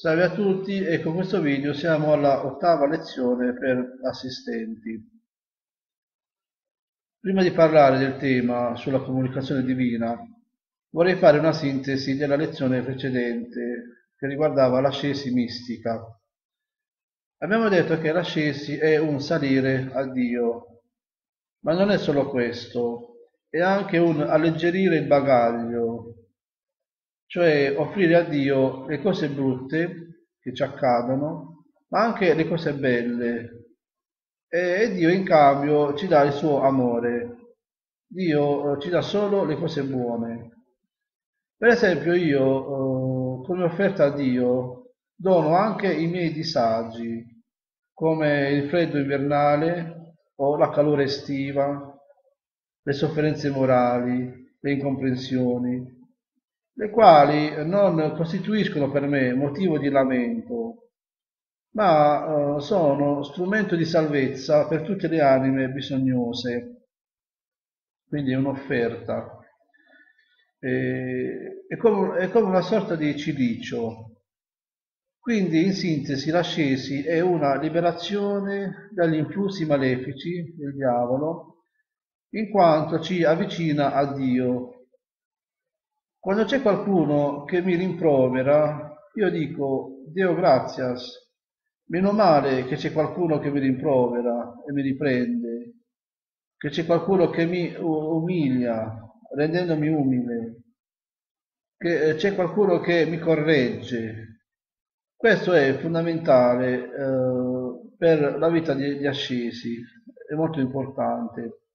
Salve a tutti e con questo video siamo alla ottava lezione per assistenti. Prima di parlare del tema sulla comunicazione divina, vorrei fare una sintesi della lezione precedente che riguardava l'ascesi mistica. Abbiamo detto che l'ascesi è un salire a Dio, ma non è solo questo, è anche un alleggerire il bagaglio, cioè offrire a Dio le cose brutte che ci accadono, ma anche le cose belle. E Dio in cambio ci dà il suo amore. Dio eh, ci dà solo le cose buone. Per esempio io, eh, come offerta a Dio, dono anche i miei disagi, come il freddo invernale o la calore estiva, le sofferenze morali, le incomprensioni, le quali non costituiscono per me motivo di lamento, ma eh, sono strumento di salvezza per tutte le anime bisognose. Quindi è un'offerta. È come, è come una sorta di cilicio. Quindi, in sintesi, l'ascesi è una liberazione dagli influssi malefici del diavolo, in quanto ci avvicina a Dio quando c'è qualcuno che mi rimprovera, io dico, Dio grazias, meno male che c'è qualcuno che mi rimprovera e mi riprende, che c'è qualcuno che mi umilia, rendendomi umile, che c'è qualcuno che mi corregge. Questo è fondamentale eh, per la vita degli ascesi, è molto importante.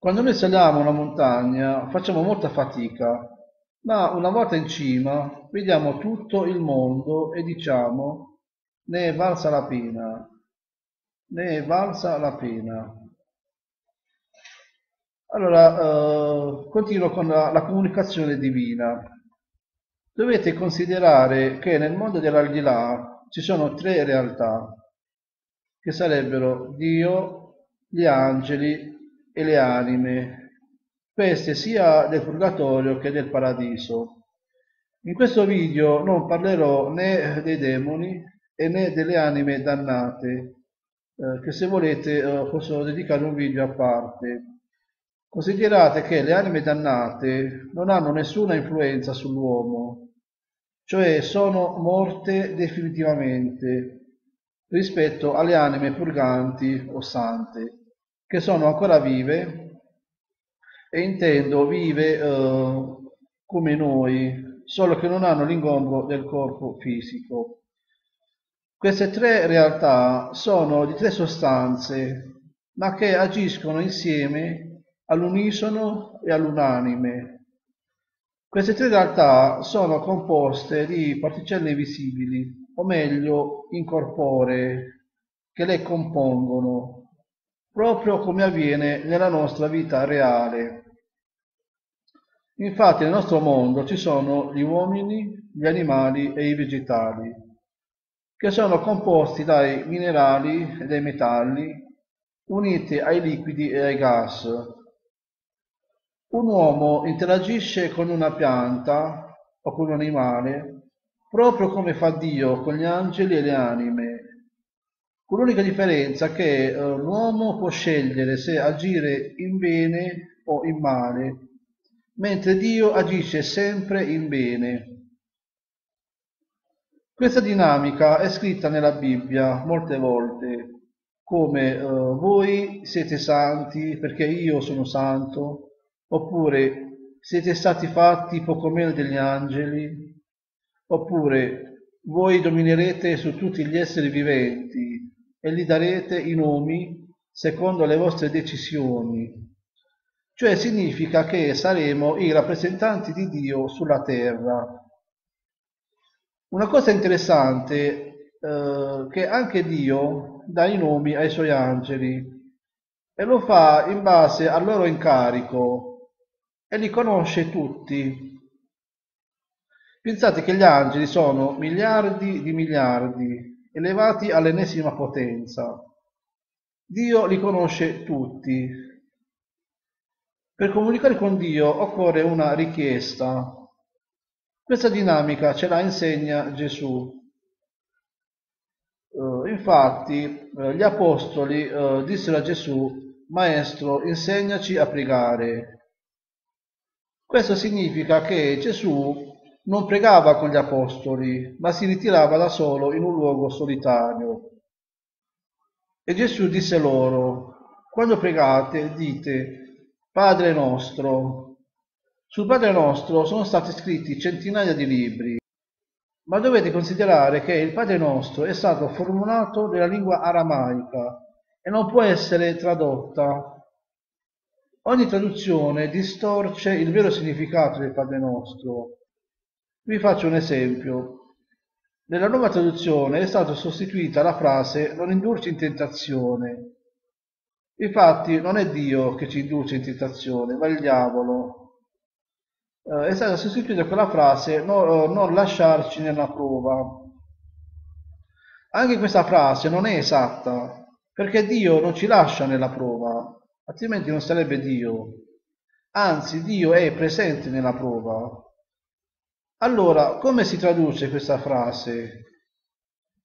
Quando noi saliamo una montagna facciamo molta fatica, ma una volta in cima vediamo tutto il mondo e diciamo ne è valsa la pena, ne è valsa la pena. Allora, eh, continuo con la, la comunicazione divina. Dovete considerare che nel mondo dell'aldilà ci sono tre realtà, che sarebbero Dio, gli angeli e le anime, queste sia del purgatorio che del paradiso. In questo video non parlerò né dei demoni e né delle anime dannate, eh, che se volete eh, posso dedicare un video a parte. Considerate che le anime dannate non hanno nessuna influenza sull'uomo, cioè sono morte definitivamente rispetto alle anime purganti o sante che sono ancora vive e intendo vive eh, come noi, solo che non hanno l'ingombro del corpo fisico. Queste tre realtà sono di tre sostanze, ma che agiscono insieme all'unisono e all'unanime. Queste tre realtà sono composte di particelle visibili, o meglio incorporee, che le compongono proprio come avviene nella nostra vita reale. Infatti nel nostro mondo ci sono gli uomini, gli animali e i vegetali, che sono composti dai minerali e dai metalli, uniti ai liquidi e ai gas. Un uomo interagisce con una pianta o con un animale proprio come fa Dio con gli angeli e le anime, con l'unica differenza che eh, l'uomo può scegliere se agire in bene o in male, mentre Dio agisce sempre in bene. Questa dinamica è scritta nella Bibbia molte volte, come eh, voi siete santi perché io sono santo, oppure siete stati fatti poco meno degli angeli, oppure voi dominerete su tutti gli esseri viventi e gli darete i nomi secondo le vostre decisioni. Cioè significa che saremo i rappresentanti di Dio sulla terra. Una cosa interessante eh, che anche Dio dà i nomi ai suoi angeli e lo fa in base al loro incarico e li conosce tutti. Pensate che gli angeli sono miliardi di miliardi elevati all'ennesima potenza. Dio li conosce tutti. Per comunicare con Dio occorre una richiesta. Questa dinamica ce la insegna Gesù. Uh, infatti uh, gli apostoli uh, dissero a Gesù, Maestro, insegnaci a pregare. Questo significa che Gesù non pregava con gli apostoli, ma si ritirava da solo in un luogo solitario. E Gesù disse loro, quando pregate dite, Padre nostro, sul Padre nostro sono stati scritti centinaia di libri, ma dovete considerare che il Padre nostro è stato formulato nella lingua aramaica e non può essere tradotta. Ogni traduzione distorce il vero significato del Padre nostro. Vi faccio un esempio. Nella nuova traduzione è stata sostituita la frase non indurci in tentazione. Infatti non è Dio che ci induce in tentazione, ma il diavolo eh, è stata sostituita quella frase no, eh, non lasciarci nella prova. Anche questa frase non è esatta, perché Dio non ci lascia nella prova, altrimenti non sarebbe Dio. Anzi, Dio è presente nella prova. Allora, come si traduce questa frase?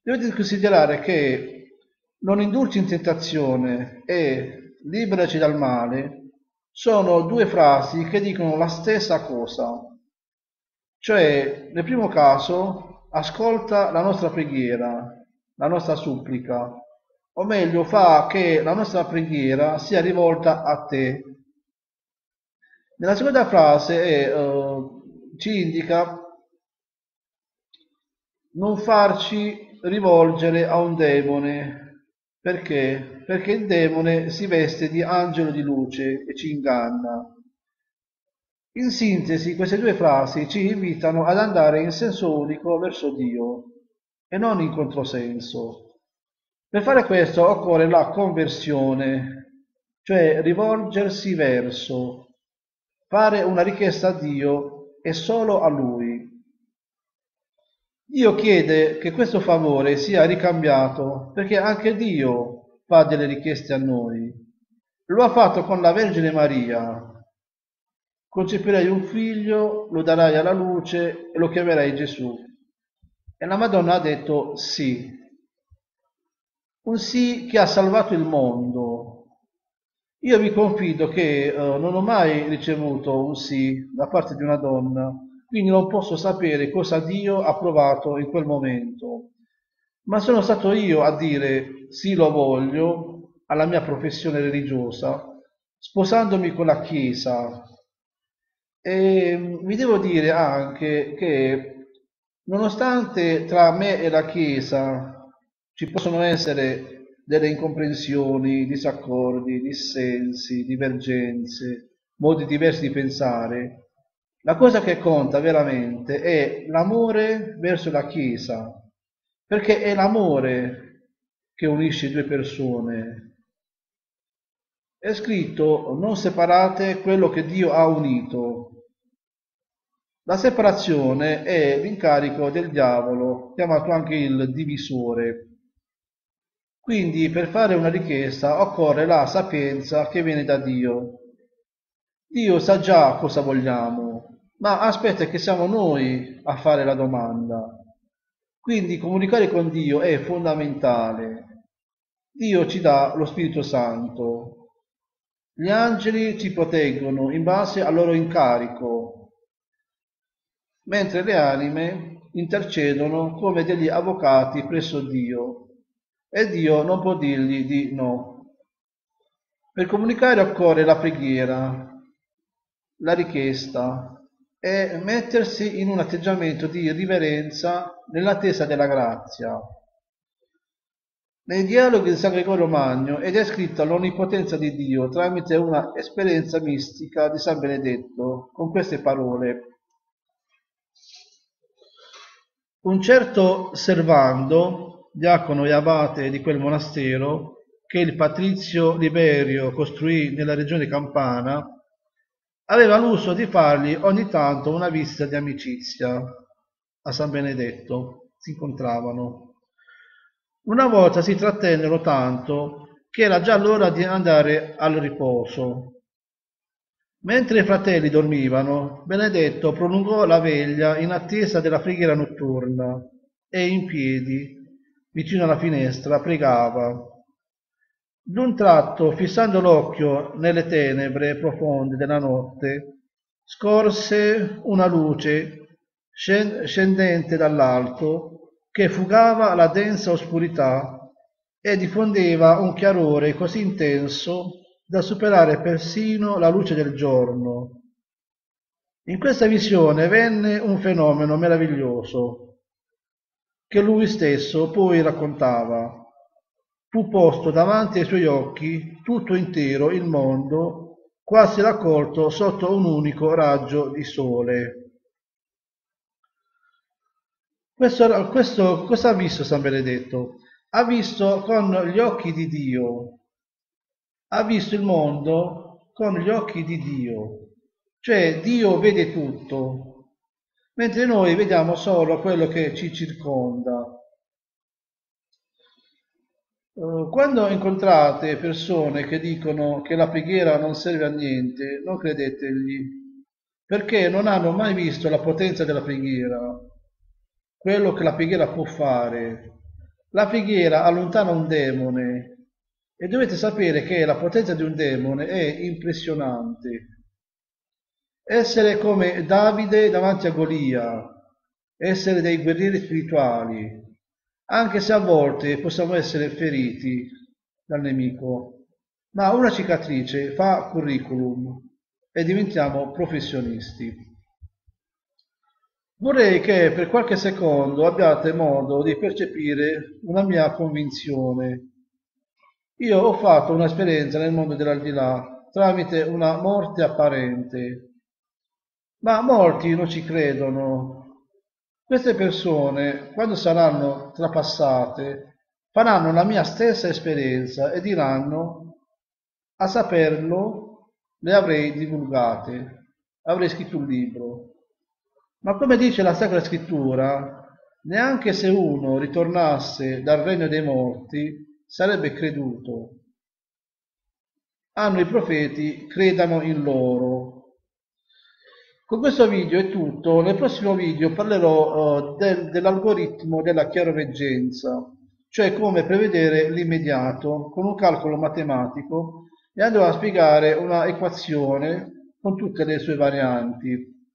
Dovete considerare che non indurci in tentazione e liberaci dal male sono due frasi che dicono la stessa cosa. Cioè, nel primo caso, ascolta la nostra preghiera, la nostra supplica, o meglio, fa che la nostra preghiera sia rivolta a te. Nella seconda frase è, uh, ci indica non farci rivolgere a un demone, perché? Perché il demone si veste di angelo di luce e ci inganna. In sintesi, queste due frasi ci invitano ad andare in senso unico verso Dio e non in controsenso. Per fare questo occorre la conversione, cioè rivolgersi verso, fare una richiesta a Dio e solo a Lui. Dio chiede che questo favore sia ricambiato perché anche Dio fa delle richieste a noi. Lo ha fatto con la Vergine Maria. Concepirai un figlio, lo darai alla luce e lo chiamerai Gesù. E la Madonna ha detto sì. Un sì che ha salvato il mondo. Io vi confido che uh, non ho mai ricevuto un sì da parte di una donna quindi non posso sapere cosa Dio ha provato in quel momento. Ma sono stato io a dire sì lo voglio alla mia professione religiosa, sposandomi con la Chiesa. E vi devo dire anche che nonostante tra me e la Chiesa ci possono essere delle incomprensioni, disaccordi, dissensi, divergenze, modi diversi di pensare, la cosa che conta veramente è l'amore verso la Chiesa, perché è l'amore che unisce due persone. È scritto non separate quello che Dio ha unito. La separazione è l'incarico del diavolo, chiamato anche il divisore. Quindi per fare una richiesta occorre la sapienza che viene da Dio. Dio sa già cosa vogliamo, ma aspetta che siamo noi a fare la domanda. Quindi comunicare con Dio è fondamentale. Dio ci dà lo Spirito Santo. Gli angeli ci proteggono in base al loro incarico, mentre le anime intercedono come degli avvocati presso Dio e Dio non può dirgli di no. Per comunicare occorre la preghiera, la richiesta, è mettersi in un atteggiamento di riverenza nell'attesa della grazia. Nei dialoghi di San Gregorio Magno è descritta l'onnipotenza di Dio tramite una esperienza mistica di San Benedetto con queste parole. Un certo Servando, diacono e abate di quel monastero, che il patrizio Liberio costruì nella regione campana, aveva l'uso di fargli ogni tanto una visita di amicizia a San Benedetto, si incontravano. Una volta si trattennero tanto che era già l'ora di andare al riposo. Mentre i fratelli dormivano, Benedetto prolungò la veglia in attesa della preghiera notturna e in piedi, vicino alla finestra, pregava. D'un tratto, fissando l'occhio nelle tenebre profonde della notte, scorse una luce scendente dall'alto che fugava la densa oscurità e diffondeva un chiarore così intenso da superare persino la luce del giorno. In questa visione venne un fenomeno meraviglioso che lui stesso poi raccontava. Fu posto davanti ai suoi occhi tutto intero il mondo, quasi raccolto sotto un unico raggio di sole. Questo, questo cosa ha visto San Benedetto? Ha visto con gli occhi di Dio ha visto il mondo con gli occhi di Dio, cioè Dio vede tutto, mentre noi vediamo solo quello che ci circonda. Eh, quando incontrate persone che dicono che la preghiera non serve a niente, non credetegli, perché non hanno mai visto la potenza della preghiera, quello che la preghiera può fare. La preghiera allontana un demone, e dovete sapere che la potenza di un demone è impressionante. Essere come Davide davanti a Golia, essere dei guerrieri spirituali, anche se a volte possiamo essere feriti dal nemico, ma una cicatrice fa curriculum e diventiamo professionisti. Vorrei che per qualche secondo abbiate modo di percepire una mia convinzione. Io ho fatto un'esperienza nel mondo dell'aldilà tramite una morte apparente, ma molti non ci credono. Queste persone, quando saranno trapassate, faranno la mia stessa esperienza e diranno, a saperlo, le avrei divulgate, avrei scritto un libro. Ma come dice la Sacra Scrittura, neanche se uno ritornasse dal regno dei morti, sarebbe creduto. Hanno i profeti, credano in loro. Con questo video è tutto, nel prossimo video parlerò uh, del, dell'algoritmo della chiaroveggenza, cioè come prevedere l'immediato con un calcolo matematico e andrò a spiegare una equazione con tutte le sue varianti.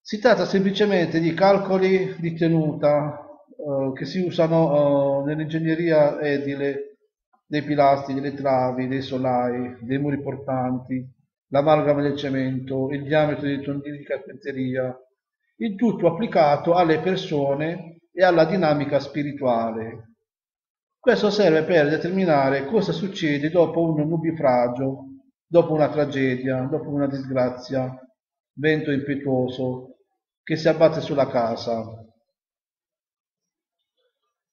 Si tratta semplicemente di calcoli di tenuta eh, che si usano uh, nell'ingegneria edile, dei pilastri, delle travi, dei solai, dei muri portanti, l'amalgama del cemento, il diametro dei tondini di carpenteria, il tutto applicato alle persone e alla dinamica spirituale. Questo serve per determinare cosa succede dopo un nubifragio, dopo una tragedia, dopo una disgrazia, vento impetuoso che si abbatte sulla casa.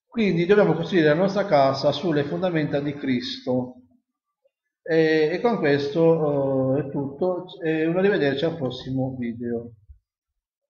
Quindi dobbiamo costruire la nostra casa sulle fondamenta di Cristo. E, e con questo uh, è tutto e un arrivederci al prossimo video.